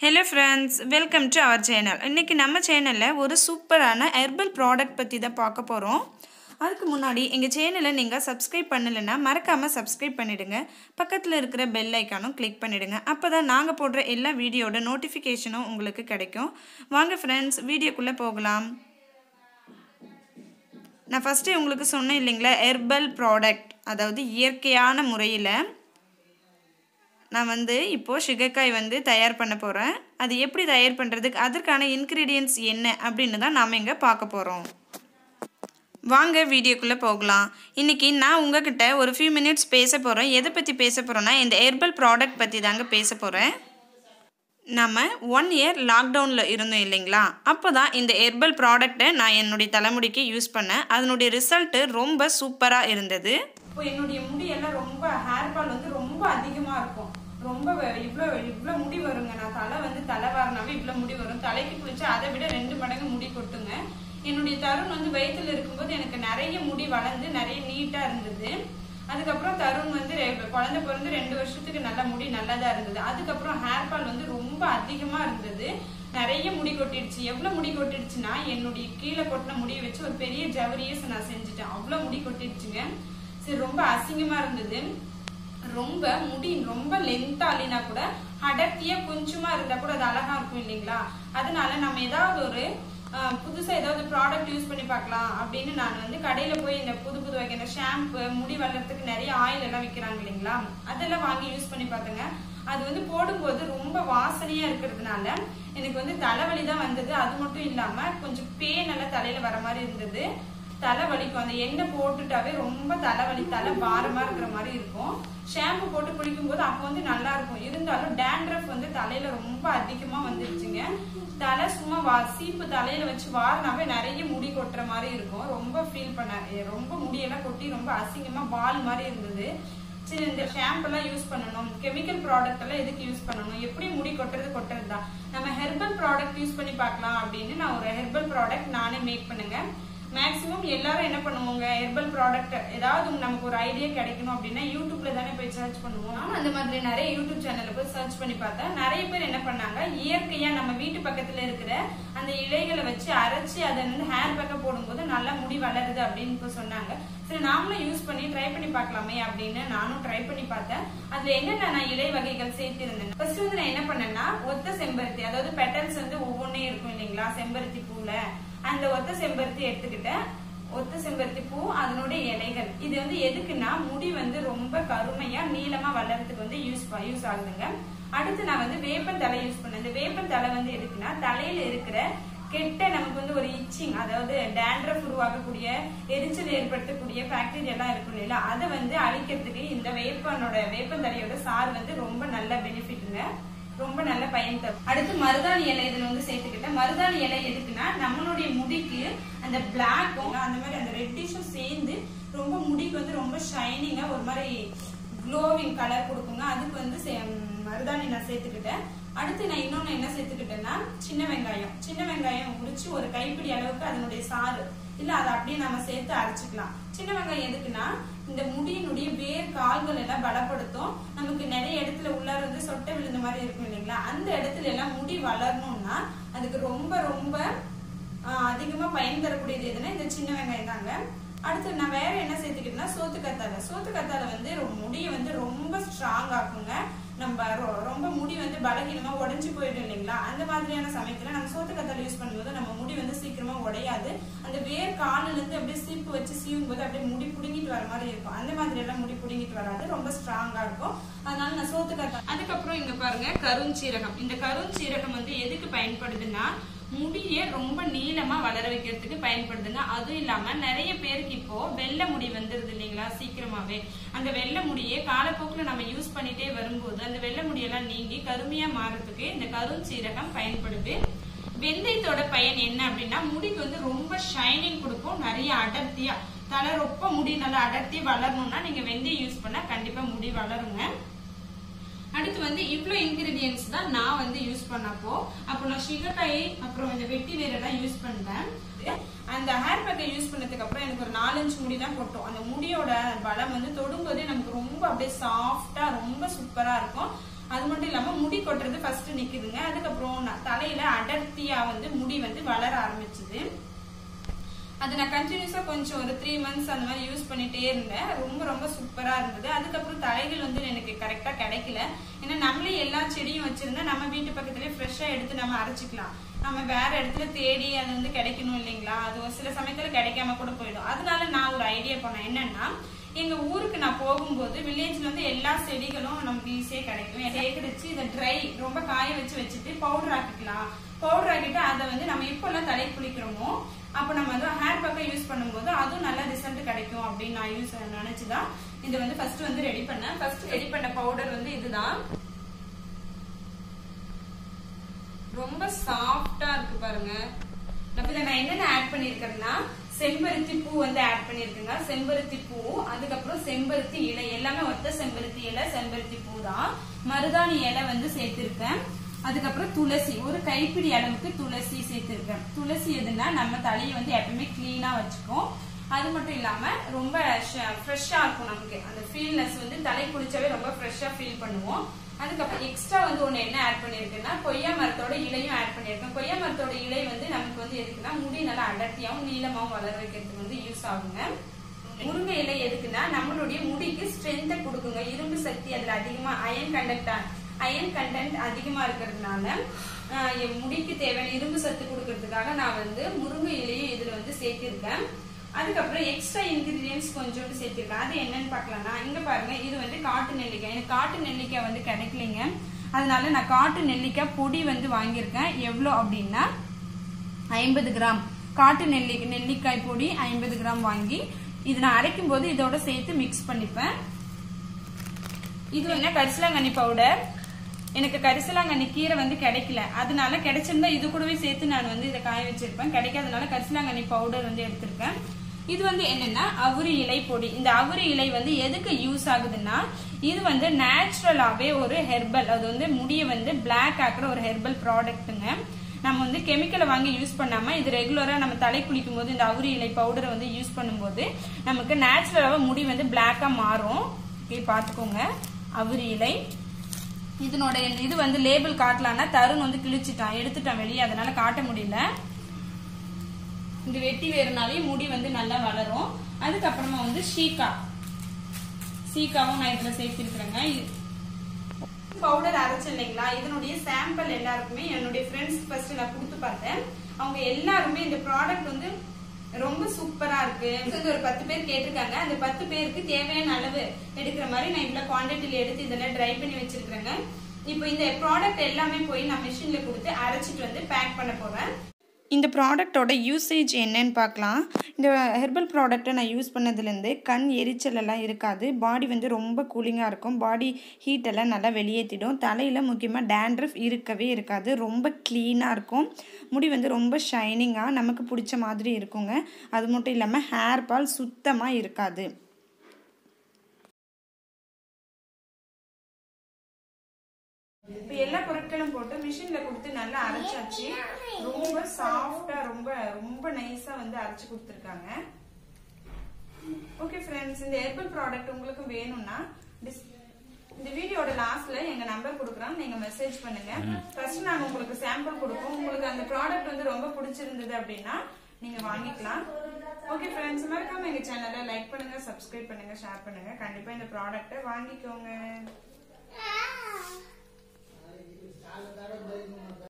Hello friends welcome to our channel இன்றைக்கி நம்ம சேனலில் ஒரு சூப்பரான ஹெர்பல் ப்ராடக்ட் பற்றி தான் பார்க்க போகிறோம் அதுக்கு முன்னாடி எங்கள் சேனலை நீங்கள் சப்ஸ்கிரைப் பண்ணலைன்னா மறக்காமல் சப்ஸ்கிரைப் பண்ணிவிடுங்க பக்கத்தில் இருக்கிற பெல் ஐக்கானும் கிளிக் பண்ணிவிடுங்க அப்போ தான் நாங்கள் போடுற எல்லா வீடியோட நோட்டிஃபிகேஷனும் உங்களுக்கு கிடைக்கும். வாங்க ஃப்ரெண்ட்ஸ் வீடியோக்குள்ளே போகலாம். நான் ஃபஸ்ட்டு உங்களுக்கு சொன்னேன் இல்லைங்களா ஹெர்பல் ப்ராடக்ட் அதாவது இயற்கையான முறையில் நான் வந்து இப்போது சுகர்காய் வந்து தயார் பண்ண போகிறேன் அது எப்படி தயார் பண்ணுறதுக்கு அதற்கான இன்க்ரீடியன்ஸ் என்ன அப்படின்னு தான் நாம் இங்கே பார்க்க போகிறோம் வாங்க வீடியோக்குள்ளே போகலாம். இன்றைக்கி நான் உங்ககிட்ட ஒரு ஃபியூ மினிட்ஸ் பேச போகிறேன் எதை பற்றி பேச போகிறோன்னா இந்த ஹெர்பல் ப்ராடக்ட் பற்றி தாங்க பேச போகிறேன் நம்ம ஒன் இயர் லாக்டவுனில் இருந்தோம் இல்லைங்களா? அப்போ தான் இந்த ஹெர்பல் ப்ராடக்டை நான் என்னுடைய தலைமுடிக்கு யூஸ் பண்ணேன். அதனுடைய ரிசல்ட்டு ரொம்ப சூப்பராக இருந்தது. இப்போ என்னுடைய முடியெல்லாம் ரொம்ப ஹேர் ஃபால் வந்து ரொம்ப அதிகமாக இருக்கும். இவ்வளோ இவ்வளோ முடி வருங்க. நான் தலை வந்து தலை வாரினாவே இவ்வளோ முடி வரும். தலைக்கு குளிச்சா அதை விட ரெண்டு மடங்கு முடி கொட்டுங்க. என்னுடைய தருண் வந்து வயிற்றுல இருக்கும்போது எனக்கு நிறைய முடி வளர்ந்து நிறைய நீட்டாக இருந்தது. அதுக்கப்புறம் தருண் வந்து குழந்தை பிறந்து ரெண்டு வருஷத்துக்கு நல்ல முடி நல்லா தான் இருந்தது. அதுக்கப்புறம் ஹேர் ஃபால் வந்து ரொம்ப அதிகமாக இருந்தது. நிறைய முடி கொட்டிடுச்சு. எவ்வளோ முடி கொட்டிடுச்சுன்னா என்னுடைய கீழே கொட்டின முடியை வச்சு ஒரு பெரிய ஜவரியை நான் செஞ்சுட்டேன். அவ்வளோ முடி கொட்டிடுச்சுங்க. சரி ரொம்ப அசிங்கமா இருந்தது. ரொம்ப முடி ரொம்ப லென்த் ஆலினா கூட அடர்த்தியா கொஞ்சமா இருந்தா கூட அது அழகா இருக்கும் இல்லைங்களா? அதனால நம்ம ஏதாவது ஒரு புதுசா ஏதாவது ப்ராடக்ட் யூஸ் பண்ணி பார்க்கலாம் அப்படின்னு நான் வந்து கடையில போய் இந்த புது புது வகையான ஷாம்பு முடி வளர்றதுக்கு நிறைய ஆயில் எல்லாம் விற்கிறாங்க இல்லைங்களா? அதெல்லாம் வாங்கி யூஸ் பண்ணி பார்த்தேங்க. அது வந்து போடும்போது ரொம்ப வாசனையா இருக்கிறதுனால எனக்கு வந்து தலைவலி தான் வந்தது. அது மட்டும் இல்லாம கொஞ்சம் பேன் எல்லாம் தலையில வர மாதிரி இருந்தது. தலை வலிக்கும் அந்த எண்ணெய் போட்டுட்டாவே ரொம்ப தலைவலி தலை பாரமா இருக்கிற மாதிரி இருக்கும். ஷாம்பு போட்டு குளிக்கும் போது அப்போ வந்து நல்லா இருக்கும். இருந்தாலும் டேண்ட்ரஃப் வந்து தலையில ரொம்ப அதிகமா வந்துருச்சுங்க. தலை சும்மா வா சீப்பு தலையில வச்சு வாரினாவே நிறைய முடி கொட்டுற மாதிரி இருக்கும். ரொம்ப ஃபீல் பண்ண ரொம்ப முடியெல்லாம் கொட்டி ரொம்ப அசிங்கமா பால் மாதிரி இருந்தது. சரி இந்த ஷாம்பு எல்லாம் யூஸ் பண்ணணும். கெமிக்கல் ப்ராடக்ட் எல்லாம் எதுக்கு யூஸ் பண்ணணும்? எப்படி முடி கொட்டுறது கொட்டுறது தான். நம்ம ஹெர்பல் ப்ராடக்ட் யூஸ் பண்ணி பார்க்கலாம் அப்படின்னு நான் ஒரு ஹெர்பல் ப்ராடக்ட் நானே மேக் பண்ணுங்க. மேக்ஸிமம் எல்லாரும் என்ன பண்ணுவாங்க? ஹெர்பல் ப்ராடக்ட் ஏதாவது நமக்கு ஒரு ஐடியா கிடைக்கணும் அப்படின்னா யூடியூப்ல தானே போய் சர்ச் பண்ணுவோம். நான் அந்த மாதிரி நிறைய யூடியூப் சேனல்ல போய் சர்ச் பண்ணி பார்த்தேன். நிறைய பேர் என்ன பண்ணாங்க? இயற்கையா நம்ம வீட்டு பக்கத்துல இருக்கிற அந்த இலைகளை வச்சு அரைச்சு அதை வந்து ஹேர் பேக்க போடும்போது நல்லா முடி வளருது அப்படின்னு சொன்னாங்க. சரி நாமளும் யூஸ் பண்ணி ட்ரை பண்ணி பார்க்கலாமே அப்படின்னு நானும் ட்ரை பண்ணி பார்த்தேன். அதுல என்னென்ன நான் இலை வகைகள் சேர்த்திருந்தேன் ஃபர்ஸ்ட் வந்து நான் என்ன பண்ணேன்னா ஒத்த செம்பருத்தி அதாவது பெட்டல்ஸ் வந்து ஒவ்வொன்றே இருக்கும் இல்லைங்களா? செம்பருத்தி பூல. அந்த ஒத்த செம்பருத்தி எடுத்துக்கிட்டேன் ஒத்த செம்பருத்தி பூ அதனுடைய இலைகள். இது வந்து எதுக்குன்னா முடி வந்து ரொம்ப கருமையா நீளமா வளர்றதுக்கு வந்து யூஸ் யூஸ் ஆகுதுங்க. அடுத்து நான் வந்து வேப்பன் தலை யூஸ் பண்ணேன். இந்த வேப்பன் தலை வந்து எதுக்குன்னா தலையில இருக்கிற கெட்ட நமக்கு வந்து ஒரு இச்சிங் அதாவது டேண்ட்ரஃப் உருவாக்கக்கூடிய எரிச்சல் ஏற்படுத்தக்கூடிய பாக்டீரியா எல்லாம் இருக்கும் இல்லையா? அதை வந்து அழிக்கிறதுக்கு இந்த வேப்பனோட வேப்பந்தலையோட சார் வந்து ரொம்ப நல்ல பெனிஃபிட்டுங்க ரொம்ப நல்ல பயன் தரும். அடுத்து மருதாணி இலை இதுல வந்து சேர்த்துக்கிட்டேன் மருதாணி இலை எதுக்குன்னா நம்மளுடைய முடிக்கு அந்த பிளாக்கும் அந்த மாதிரி அந்த ரெட்டிஷும் சேர்ந்து ரொம்ப முடிக்கு வந்து ரொம்ப ஷைனிங்கா ஒரு மாதிரி க்ளோவிங் கலர் கொடுக்குங்க. அதுக்கு வந்து மருதாணி நான் சேர்த்துக்கிட்டேன். அடுத்து நான் இன்னொன்னு என்ன சேர்த்துக்கிட்டேன்னா சின்ன வெங்காயம். சின்ன வெங்காயம் உரிச்சு ஒரு கைப்பிடி அளவுக்கு அதனுடைய சாறு. இல்ல அதை அப்படியே நம்ம சேர்த்து அரைச்சிக்கலாம். சின்ன வெங்காயம் எதுக்குன்னா இந்த முடியின் கால்கள் எல்லாம் பலப்படுத்தும். நமக்கு நிறைய இடத்துல உள்ளார வந்து சொட்டை விழுந்த மாதிரி இருக்கும் இல்லைங்களா? அந்த இடத்துல எல்லாம் முடி வளரணும்னா அதுக்கு ரொம்ப ரொம்ப அதிகமா பயன் தரக்கூடியது எதுனா இந்த சின்ன வெங்காயம் தாங்க. அடுத்து நான் வேற என்ன சேர்த்துக்கிட்டேன்னா சோத்து கத்தாழை சோத்து கத்தாழை வந்து முடியை வந்து ரொம்ப ஸ்ட்ராங் ஆக்குங்க நம்ம ரொம்ப முடி வந்து பலகீனமா உடஞ்சி போயிடும் இல்லைங்களா? அந்த மாதிரியான சமயத்துல நம்ம சோத்து கத்தாழை யூஸ் பண்ணும்போது நம்ம முடி வந்து சீக்கிரமா உடையாது. அந்த வேர் காலில இருந்து அப்படியே சீப்பு வச்சு சீவும் போது அப்படியே முடி புடுங்கிட்டு வர மாதிரி இருக்கும். அந்த மாதிரி எல்லாம் முடி புடுங்கிட்டு வராது. ரொம்ப ஸ்ட்ராங்கா இருக்கும். அதனால நான் சோத்து கத்தா அதுக்கப்புறம் இங்க பாருங்க கருஞ்சீரகம். இந்த கருஞ்சீரகம் வந்து எதுக்கு பயன்படுதுன்னா முடிய ரொம்ப நீளமா வளர வைக்கிறதுக்கு பயன்படுதுங்க. அதுவும் இல்லாம நிறைய பேருக்கு இப்போ வெள்ளை முடி வந்துருது இல்லைங்களா? சீக்கிரமாவே. அந்த வெள்ளை முடியை காலப்போக்கில் நம்ம யூஸ் பண்ணிட்டே வரும்போது அந்த வெள்ளை முடியெல்லாம் நீங்கி கருமையா மாறதுக்கு இந்த கருஞ்சீரகம் பயன்படுது. வெந்தயத்தோட பயன் என்ன அப்படின்னா முடிக்கு வந்து ரொம்ப ஷைனிங் கொடுக்கும். நிறைய அடர்த்தியா தலை ரொம்ப முடி நல்லா அடர்த்தி வளரணும்னா நீங்க வெந்தயம் யூஸ் பண்ணா கண்டிப்பா முடி வளருங்க. அடுத்து வந்து இவ்வளோ இன்கிரீடியன்ஸ் தான் நான் வந்து யூஸ் பண்ணப்போ அப்போ நான் சிகக்காய் அப்புறம் இந்த வெட்டி வேரெல்லாம் யூஸ் பண்ணேன் அந்த ஹேர் பேக்கை யூஸ் பண்ணதுக்கு அப்புறம் எனக்கு ஒரு நாலஞ்சு முடி தான் கொட்டும். அந்த முடியோட பலம் வந்து தொடும்போதே நமக்கு ரொம்ப அப்படியே சாஃப்டா ரொம்ப சூப்பரா இருக்கும். அது மட்டும் இல்லாம முடி கொட்டுறது ஃபர்ஸ்ட் நிக்குதுங்க. அதுக்கப்புறம் நான் தலையில அடர்த்தியா வந்து முடி வந்து வளர ஆரம்பிச்சுது. அது நான் கண்டினியூஸா கொஞ்சம் ஒரு த்ரீ மந்த்ஸ் அந்த மாதிரி யூஸ் பண்ணிட்டே இருந்தேன். ரொம்ப ரொம்ப சூப்பரா இருந்தது. அதுக்கப்புறம் தலைகள் வந்து எனக்கு கரெக்டா கிடைக்கல. ஏன்னா நம்மளே எல்லா செடியும் வச்சிருந்தா நம்ம வீட்டு பக்கத்துலயே ஃப்ரெஷ்ஷா எடுத்து நம்ம அரைச்சிக்கலாம். நம்ம வேற இடத்துல தேடி அது வந்து கிடைக்கணும் இல்லைங்களா? அது ஒரு சில சமயத்துல கிடைக்காம கூட போயிடும். அதனால நான் ஒரு ஐடியா பண்ணேன். என்னன்னா எங்க ஊருக்கு நான் போகும்போது வில்லேஜ்ல வந்து எல்லா செடிகளும் நமக்கு ஈஸியா கிடைக்கும். சேகரிச்சு இதை ட்ரை ரொம்ப காய வச்சு வச்சுட்டு பவுடர் ஆக்கிக்கலாம். பவுடர் ஆக்கிட்டு அதை வந்து நம்ம இப்பெல்லாம் தலை குளிக்கிறோமோ அப்போ நம்ம வந்து ஹேர் பேக்கை யூஸ் பண்ணும்போது அதுவும் நல்ல ரிசல்ட் கிடைக்கும் அப்படின்னு நான் யூஸ் நினைச்சுதான் இதை வந்து ஃபர்ஸ்ட் வந்து ரெடி பண்ணேன். ஃபர்ஸ்ட் ரெடி பண்ண பவுடர் வந்து இதுதான். ரொம்ப சாஃப்டா இருக்கு பாருங்க. அப்ப இதை நான் என்னென்ன ஆட் பண்ணிருக்கேன்னா செம்பருத்தி பூ வந்து ஆட் பண்ணிருக்கேங்க. செம்பருத்தி பூ அதுக்கப்புறம் செம்பருத்தி இலை. எல்லாமே ஒத்த செம்பருத்தி இலை செம்பருத்தி பூ தான். மருதாணி இலை வந்து சேர்த்திருக்கேன். அதுக்கப்புறம் துளசி. ஒரு கைப்பிடி அளவுக்கு துளசி சேர்த்திருக்கேன். துளசி எதுனா நம்ம தலையை வந்து எப்பவுமே கிளீனா வச்சுக்கும். அது மட்டும் இல்லாம ரொம்ப ஃப்ரெஷ்ஷா இருக்கும் நமக்கு. அந்த ஃபீல்னஸ் வந்து தலை குளிச்சாவே ரொம்ப ஃப்ரெஷ்ஷா ஃபீல் பண்ணுவோம். அதுக்கப்புறம் எக்ஸ்ட்ரா வந்து ஒண்ணு என்ன ஆட் பண்ணிருக்கேன்னா கொய்யா மரத்தோட இலையும் ஆட் பண்ணிருக்கேன். கொய்யா மரத்தோட இலை வந்து நமக்கு வந்து எதுக்குன்னா முடி நல்லா அடர்த்தியாவும் நீளமாவும் வளர வைக்கிறதுக்கு வந்து யூஸ் ஆகுங்க. முருங்கை இலை எதுக்குன்னா நம்மளுடைய முடிக்கு ஸ்ட்ரென்த்தை கொடுக்குங்க. இரும்பு சக்தி அதுல அதிகமா அயன் கண்டக்டா அயன் கண்டென்ட் அதிகமா இருக்கிறதுனால என் முடிக்கு தேவையான இரும்பு சத்து கொடுக்கறதுக்காக நான் வந்து முருங்கை இலையும் இதுல வந்து சேர்த்திருக்கேன். அதுக்கப்புறம் எக்ஸ்ட்ரா இன்கிரீடியன்ஸ் கொஞ்சோண்டு சேர்த்திருக்கேன். அது என்னன்னு பார்க்கலாம்னா இங்க பாருங்க இது வந்து காட்டு நெல்லிக்காய். எனக்கு காட்டு நெல்லிக்காய் வந்து கிடைக்கலைங்க. அதனால நான் காட்டு நெல்லிக்காய் பொடி வந்து வாங்கியிருக்கேன். எவ்வளோ அப்படின்னா ஐம்பது கிராம். காட்டு நெல்லி நெல்லிக்காய் பொடி ஐம்பது கிராம் வாங்கி இது நான் அரைக்கும் போது இதோட சேர்த்து மிக்ஸ் பண்ணிப்பேன். இது என்ன கரிசலாங்கண்ணி பவுடர் எனக்கு கரிசலாங்கண்ணி கீரை வந்து கிடைக்கல. அதனால கிடைச்சிருந்தா இது கூடவே சேர்த்து நான் வந்து இதை காய வச்சிருப்பேன். கிடைக்காதனால கரிசலாங்கண்ணி பவுடர் வந்து எடுத்திருக்கேன். இது வந்து என்னன்னா அவுரி இலை பொடி. இந்த அவுரி இலை வந்து எதுக்கு யூஸ் ஆகுதுன்னா இது வந்து நேச்சுரலாவே ஒரு ஹெர்பல் அது வந்து முடியை வந்து பிளாக் ஆக்குற ஒரு ஹெர்பல் ப்ராடக்ட்டுங்க நம்ம வந்து கெமிக்கலை வாங்கி யூஸ் பண்ணாம இது ரெகுலரா நம்ம தலை குளிக்கும் போது இந்த அவுரி இலை பவுடரை வந்து யூஸ் பண்ணும்போது நமக்கு நேச்சுரலாவே முடி வந்து பிளாக்கா மாறும். பாத்துக்கோங்க அவுரி இலை. இதனுடைய இது வந்து லேபிள் காட்டலான்னா தருண் வந்து கிழிச்சிட்டான். எடுத்துட்டான் வெளியே. அதனால காட்ட முடியல. இந்த வெட்டி வேறுனாலே முடி வந்து நல்லா வளரும். அதுக்கப்புறமா வந்து ஷீகா. சீக்காவும் நான் இதுல சேர்த்திருக்கிறேங்க பவுடர் அரைச்சேன் இல்லைங்களா? இதனுடைய சாம்பிள் எல்லாருக்குமே என்னுடைய ஃப்ரெண்ட்ஸ் ஃபர்ஸ்ட் நான் கொடுத்து பார்த்தேன். அவங்க எல்லாருமே இந்த ப்ராடக்ட் வந்து ரொம்ப சூப்பரா இருக்கு. இது ஒரு பத்து பேர் கேட்டிருக்காங்க. அந்த பத்து பேருக்கு தேவையான அளவு எடுக்கிற மாதிரி நான் இவ்வளவு குவாண்டிட்டில எடுத்து இதெல்லாம் ட்ரை பண்ணி வச்சிருக்கிறேங்க. இப்போ இந்த ப்ராடக்ட் எல்லாமே போய் நான் மிஷின்ல கொடுத்து அரைச்சிட்டு வந்து பேக் பண்ண போறேன். இந்த ப்ராடக்டோட யூசேஜ் என்னன்னு பார்க்கலாம். இந்த ஹெர்பல் ப்ராடக்ட்டை நான் யூஸ் பண்ணதுலேருந்து கண் எரிச்சலெல்லாம் இருக்காது. பாடி வந்து ரொம்ப கூலிங்காக இருக்கும். பாடி ஹீட்டெல்லாம் நல்லா வெளியேற்றிடும் தலையில் முக்கியமாக டேண்ட்ரஃப் இருக்கவே இருக்காது. ரொம்ப க்ளீனாக இருக்கும். முடி வந்து ரொம்ப ஷைனிங்காக நமக்கு பிடிச்ச மாதிரி இருக்குங்க. அது மட்டும் இல்லாமல் ஹேர் பால் சுத்தமாக இருக்காது. இப்போ எல்லா பொருட்களும் போட்டு மிஷின்ல கொடுத்து நல்லா அரைச்சாச்சு. ரொம்ப சாஃப்டா ரொம்ப ரொம்ப நைஸா வந்து அரைச்சு கொடுத்துருக்காங்க. ஓகே ஃப்ரெண்ட்ஸ் இந்த ஹெர்பல் ப்ராடக்ட் உங்களுக்கு வேணும்னா இந்த வீடியோட லாஸ்ட்ல எங்க நம்பர் கொடுக்குறோம். நீங்க மெசேஜ் பண்ணுங்க. ஃபர்ஸ்ட் நாங்க உங்களுக்கு சாம்பிள் கொடுப்போம். உங்களுக்கு அந்த ப்ராடக்ட் வந்து ரொம்ப பிடிச்சிருந்தது அப்படின்னா நீங்க வாங்கிக்கலாம். ஓகே ஃப்ரெண்ட்ஸ் மறக்காம எங்க சேனலை லைக் பண்ணுங்க சப்ஸ்கிரைப் பண்ணுங்க ஷேர் பண்ணுங்க. கண்டிப்பா இந்த ப்ராடக்ட்டை வாங்கிக்கோங்க. Arabic